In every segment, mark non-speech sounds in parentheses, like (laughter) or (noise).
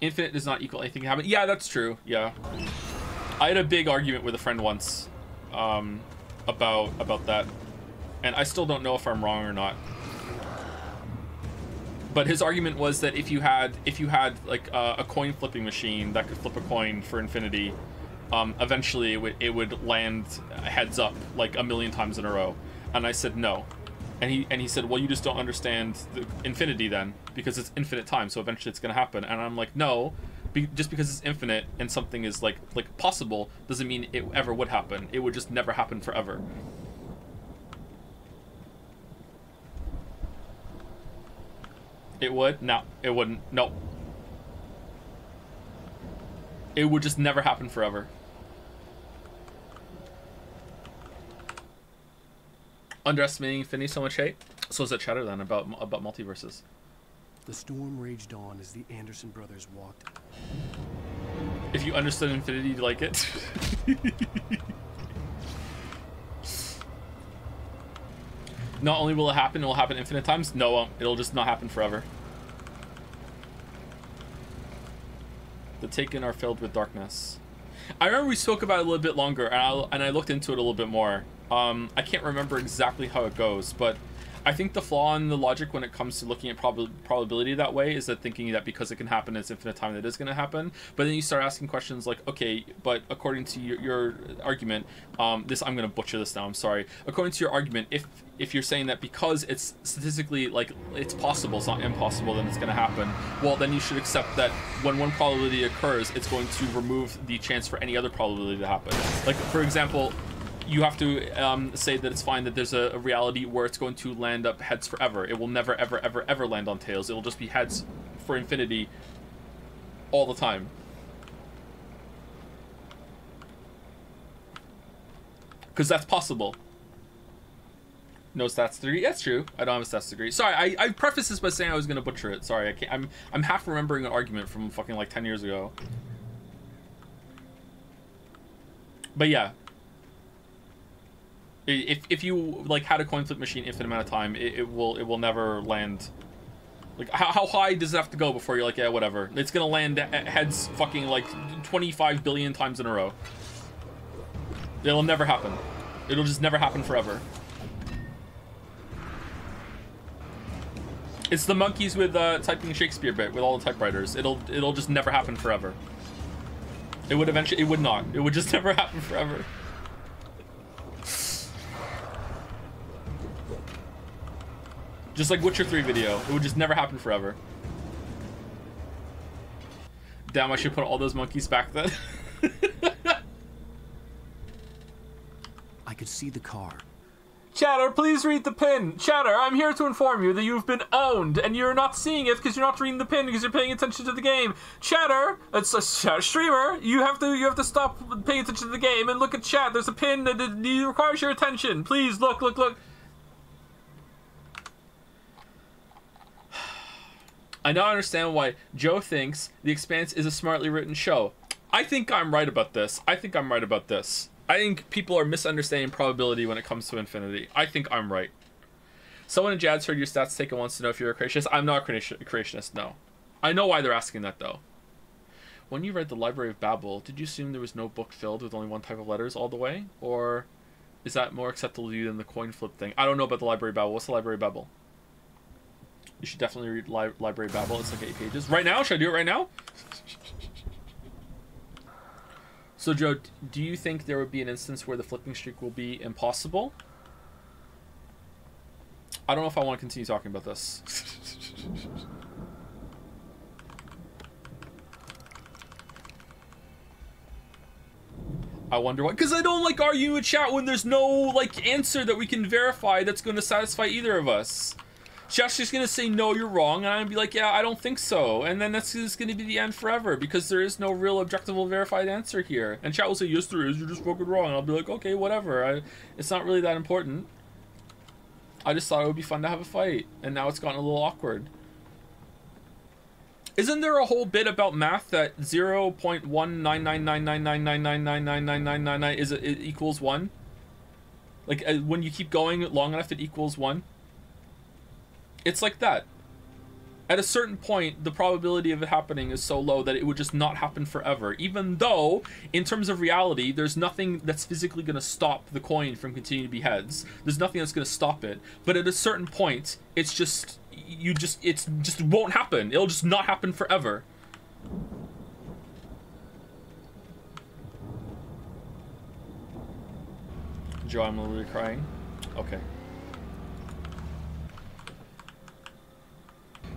Infinite does not equal anything happen. Yeah, that's true. Yeah. I had a big argument with a friend once um, about about that, and I still don't know if I'm wrong or not. But his argument was that if you had if you had like uh, a coin flipping machine that could flip a coin for infinity, um, eventually it would it would land heads up like a million times in a row. And I said no, and he and he said, well, you just don't understand the infinity then because it's infinite time, so eventually it's gonna happen. And I'm like, no, be, just because it's infinite and something is like like possible doesn't mean it ever would happen. It would just never happen forever. It would? No, it wouldn't. No. It would just never happen forever. Underestimating Infinity so much hate? So is it chatter then about about multiverses? The storm raged on as the Anderson brothers walked. If you understood Infinity, you'd like it. (laughs) not only will it happen, it will happen infinite times. No, it'll just not happen forever. The Taken are filled with darkness. I remember we spoke about it a little bit longer, and I, and I looked into it a little bit more. Um, I can't remember exactly how it goes, but I think the flaw in the logic when it comes to looking at prob probability that way is that thinking that because it can happen it's infinite time that is going to happen. But then you start asking questions like, okay, but according to your, your argument, um, this I'm going to butcher this now. I'm sorry. According to your argument, if if you're saying that because it's statistically like it's possible, it's not impossible, then it's going to happen. Well, then you should accept that when one probability occurs, it's going to remove the chance for any other probability to happen. Like for example, you have to um, say that it's fine that there's a, a, reality where it's going to land up heads forever. It will never, ever, ever, ever land on tails. It will just be heads for infinity all the time. Because that's possible. No stats degree. That's true. I don't have a stats degree. Sorry, I, I prefaced this by saying I was going to butcher it. Sorry, I can't, I'm, I'm half remembering an argument from fucking like 10 years ago. But yeah, if, if you like had a coin flip machine infinite amount of time, it, it will it will never land. Like how, how high does it have to go before you're like yeah whatever? It's gonna land heads fucking like 25 billion times in a row. It'll never happen. It'll just never happen forever. It's the monkeys with uh, typing Shakespeare bit with all the typewriters. It'll it'll just never happen forever. It would eventually. It would not. It would just (laughs) never happen forever. Just like Witcher 3 video. It would just never happen forever. Damn, I should put all those monkeys back then. (laughs) I could see the car. Chatter, please read the pin. Chatter, I'm here to inform you that you've been owned, and you're not seeing it because you're not reading the pin because you're paying attention to the game. Chatter, it's a chat streamer. You have to you have to stop paying attention to the game and look at chat. There's a pin that requires your attention. Please look, look, look. I now understand why Joe thinks The Expanse is a smartly written show. I think I'm right about this. I think I'm right about this. I think people are misunderstanding probability when it comes to infinity. I think I'm right. Someone in JADS heard your stats take and wants to know if you're a creationist. I'm not a creationist, no. I know why they're asking that, though. When you read the Library of Babel, did you assume there was no book filled with only one type of letters all the way? Or is that more acceptable to you than the coin flip thing? I don't know about the Library of Babel. What's the Library of Babel? You should definitely read Li Library Babel. It's like eight pages. Right now? Should I do it right now? So, Joe, do you think there would be an instance where the flipping streak will be impossible? I don't know if I want to continue talking about this. I wonder why. Because I don't like arguing with chat when there's no like answer that we can verify that's going to satisfy either of us. Josh just gonna say no, you're wrong, and I'm gonna be like, yeah, I don't think so, and then that's just gonna be the end forever because there is no real objective verified answer here. And chat will say yes, there is. You're just fucking wrong. And I'll be like, okay, whatever. I, it's not really that important. I just thought it would be fun to have a fight, and now it's gotten a little awkward. Isn't there a whole bit about math that 0.1999999999999 is equals one? Like uh, when you keep going long enough, it equals one. It's like that. At a certain point, the probability of it happening is so low that it would just not happen forever. Even though, in terms of reality, there's nothing that's physically going to stop the coin from continuing to be heads. There's nothing that's going to stop it. But at a certain point, it's just you just it's just won't happen. It'll just not happen forever. Joe, I'm literally crying. Okay.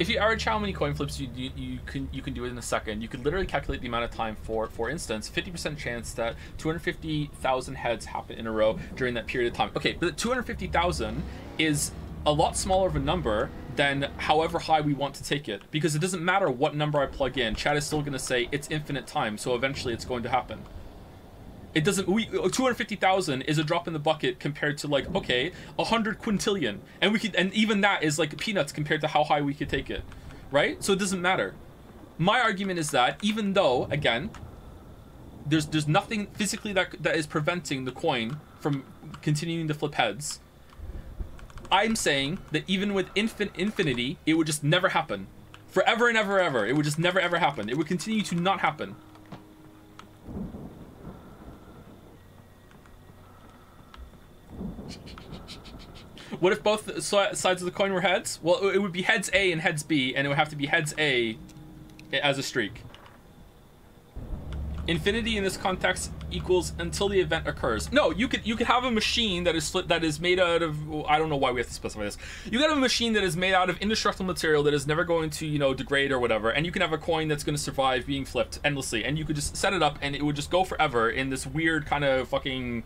If you're average how many coin flips you, you, you can you can do it in a second, you could literally calculate the amount of time for, for instance, 50% chance that 250,000 heads happen in a row during that period of time. Okay, but 250,000 is a lot smaller of a number than however high we want to take it because it doesn't matter what number I plug in. Chat is still going to say it's infinite time, so eventually it's going to happen. It doesn't. We uh, 250,000 is a drop in the bucket compared to like okay, 100 quintillion, and we could, and even that is like peanuts compared to how high we could take it, right? So it doesn't matter. My argument is that even though again, there's there's nothing physically that that is preventing the coin from continuing to flip heads. I'm saying that even with infin infinity, it would just never happen. Forever and ever ever. It would just never ever happen. It would continue to not happen. What if both sides of the coin were heads? Well, it would be heads A and heads B, and it would have to be heads A as a streak. Infinity in this context equals until the event occurs. No, you could you could have a machine that is that is made out of I don't know why we have to specify this. You could have a machine that is made out of indestructible material that is never going to you know degrade or whatever, and you can have a coin that's going to survive being flipped endlessly, and you could just set it up and it would just go forever in this weird kind of fucking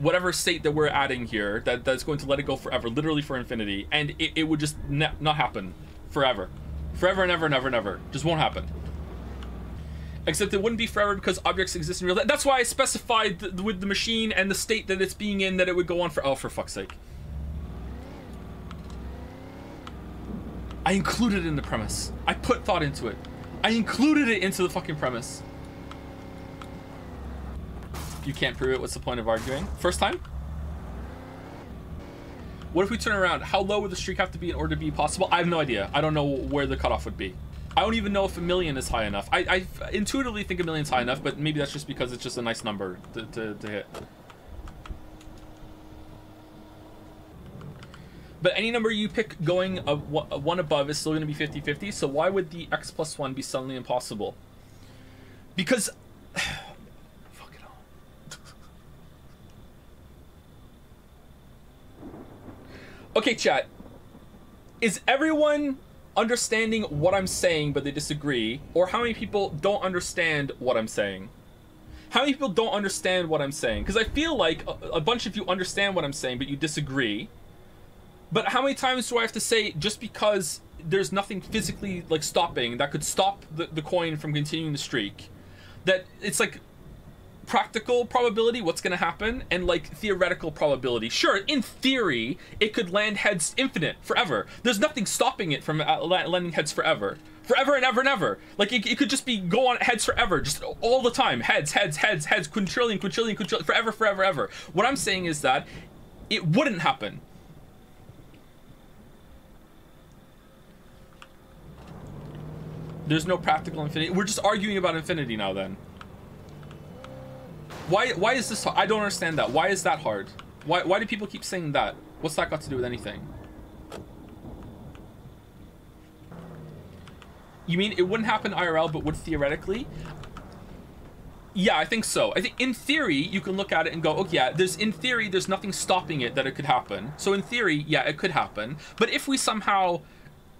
whatever state that we're adding here that that's going to let it go forever, literally for infinity, and it, it would just not happen forever, forever and ever and ever and ever, just won't happen. Except it wouldn't be forever because objects exist in real. That's why I specified th with the machine and the state that it's being in that it would go on for. Oh, for fuck's sake! I included it in the premise. I put thought into it. I included it into the fucking premise. You can't prove it. What's the point of arguing? First time? What if we turn around? How low would the streak have to be in order to be possible? I have no idea. I don't know where the cutoff would be. I don't even know if a million is high enough. I, I intuitively think a million's high enough, but maybe that's just because it's just a nice number to, to, to hit. But any number you pick going a, a one above is still going to be 50-50, so why would the x plus 1 be suddenly impossible? Because Okay, chat. Is everyone understanding what I'm saying but they disagree? Or how many people don't understand what I'm saying? How many people don't understand what I'm saying? Because I feel like a, a, bunch of you understand what I'm saying but you disagree. But how many times do I have to say just because there's nothing physically like stopping that could stop the, the coin from continuing the streak? That it's like practical probability, what's going to happen, and like theoretical probability. Sure, in theory, it could land heads infinite forever. There's nothing stopping it from uh, landing heads forever. Forever and ever and ever. Like, it, it, could just be go on heads forever, just all the time. Heads, heads, heads, heads, quintillion, quintillion, quintillion, forever, forever, ever. What I'm saying is that it wouldn't happen. There's no practical infinity. We're just arguing about infinity now then. Why why is this hard? I don't understand that. Why is that hard? Why why do people keep saying that? What's that got to do with anything? You mean it wouldn't happen IRL but would theoretically? Yeah, I think so. I think in theory you can look at it and go, okay, yeah, there's in theory there's nothing stopping it that it could happen." So in theory, yeah, it could happen. But if we somehow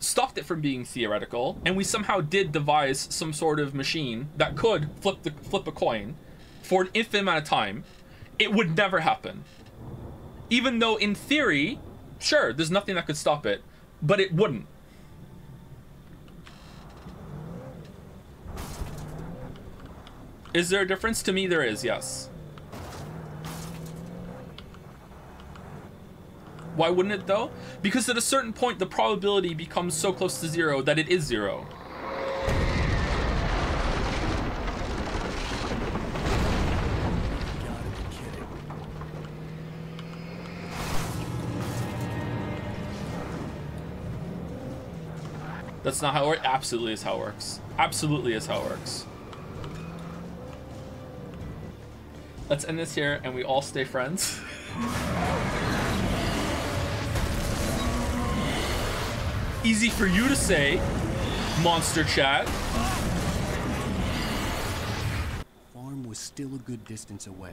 stopped it from being theoretical and we somehow did devise some sort of machine that could flip the flip a coin, for an infinite amount of time, it would never happen. Even though in theory, sure, there's nothing that could stop it, but it wouldn't. Is there a difference? To me, there is, yes. Why wouldn't it though? Because at a certain point, the probability becomes so close to zero that it is zero. That's not how it works. Absolutely is how it works. Absolutely is how it works. Let's end this here and we all stay friends. (laughs) Easy for you to say, monster chat. Farm was still a good distance away.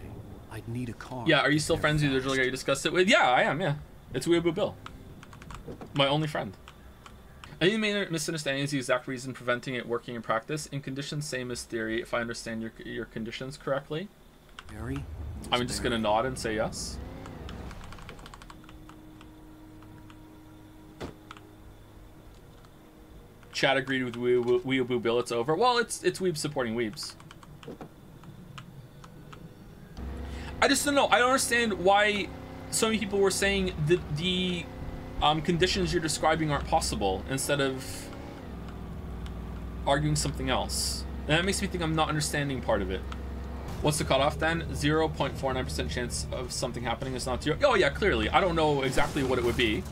I'd need a car. Yeah, are you still friends with the original guy you discussed it with? Yeah, I am, yeah. It's Weeaboo Bill. My only friend. The main misunderstanding is the exact reason preventing it working in practice. In conditions, same as theory, if I understand your, your conditions correctly. Barry? I'm just gonna nod and say yes. Chad agreed with Wee- Weeaboo Bill. It's over. Well, it's it's Weebs supporting Weebs. I just don't know. I don't understand why so many people were saying that the um, conditions you're describing aren't possible instead of arguing something else. And that makes me think I'm not understanding part of it. What's the cutoff then? 0.49% chance of something happening is not zero. Oh yeah, clearly. I don't know exactly what it would be.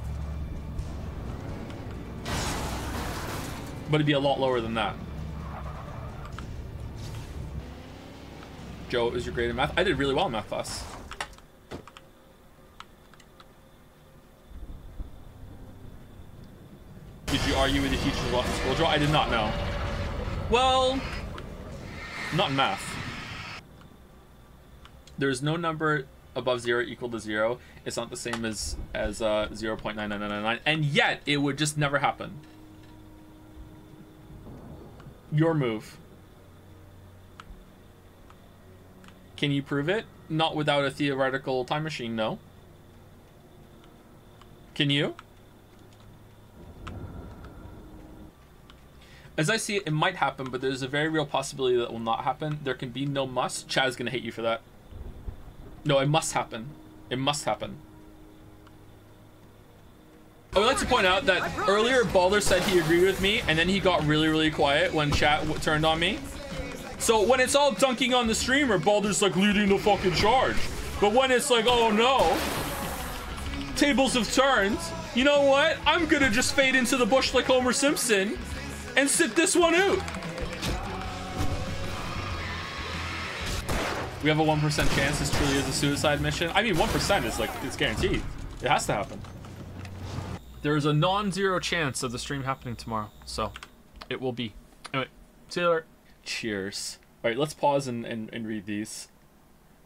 But it'd be a lot lower than that. Joe, is your grade in math? I did really well in math class. Did you with your teachers school, Joe? I did not know. Well, not in math. There's no number above zero equal to zero. It's not the same as as uh, 0.99999, and yet it would just never happen. Your move. Can you prove it? Not without a theoretical time machine, no. Can you? As I see it, it might happen, but there's a very real possibility that will not happen. There can be no must. Chad's gonna hate you for that. No, it must happen. It must happen. I would like to point out that earlier Balder said he agreed with me, and then he got really, really quiet when chat turned on me. So when it's all dunking on the streamer, Balder's like leading the fucking charge. But when it's like, oh no, tables have turned. You know what? I'm gonna just fade into the bush like Homer Simpson and sit this one out. We have a 1% chance this truly is a suicide mission. I mean, 1% is like, it's guaranteed. It has to happen. There's a non-zero chance of the stream happening tomorrow, so it will be. Anyway, see you later. Cheers. All right, let's pause and, and, and read these.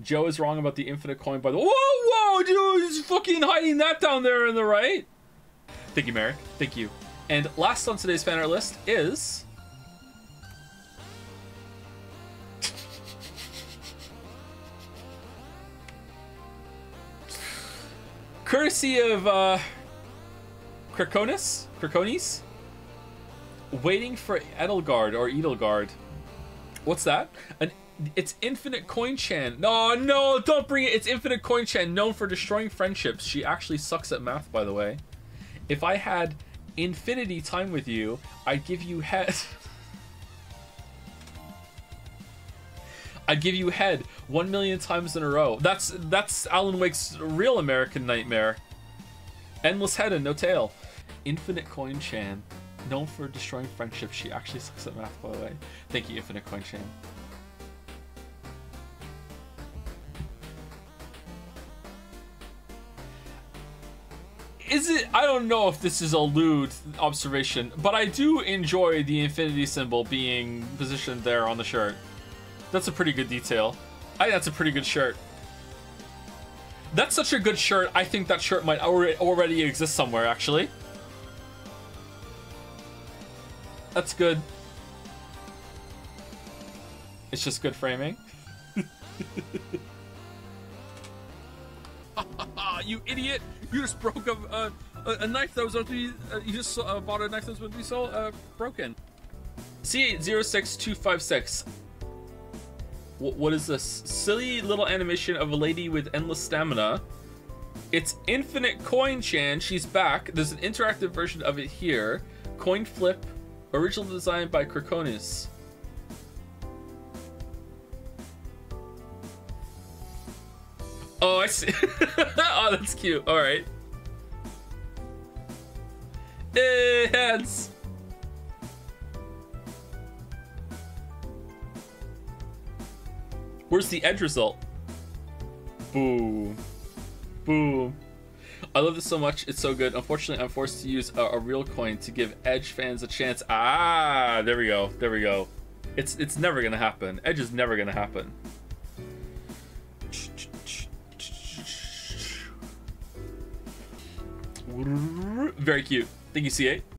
Joe is wrong about the infinite coin by the- Whoa, whoa, dude, he's fucking hiding that down there in the right. Thank you, Merrick. Thank you. And last on today's fan art list is... Courtesy of, uh... Krakonis? Krakonis? Waiting for Edelgard or Edelgard. What's that? An it's Infinite Coin Chan. No, no, don't bring it. It's Infinite Coin Chan, known for destroying friendships. She actually sucks at math, by the way. If I had infinity time with you, I'd give you head. I'd give you head one million times in a row. That's that's Alan Wake's real American nightmare. Endless head and no tail. Infinite Coin Chan, known for destroying friendships. She actually sucks at math, by the way. Thank you, Infinite Coin Chan. Is it i don't know if this is a lewd observation but i do enjoy the infinity symbol being positioned there on the shirt. That's a pretty good detail. I think that's a pretty good shirt. That's such a good shirt i think that shirt might already exist somewhere actually. That's good. It's just good framing. (laughs) You idiot (laughs) you just broke a, a, a knife that was about to be. Uh, you just uh, bought a knife that was about to be so uh, broken. C806256. What, what is this? Silly little animation of a lady with endless stamina. It's Infinite Coin Chan. She's back. There's an interactive version of it here. Coin flip. Original design by Krakonis. Oh, I see. (laughs) (laughs) That's cute. All right. Hey, hands. Where's the end result? Boo. Boo. I love this so much. It's so good. Unfortunately, I'm forced to use a, a, real coin to give Edge fans a chance. Ah, there we go. There we go. It's it's never gonna happen. Edge is never gonna happen. Very cute. Thank you, C8.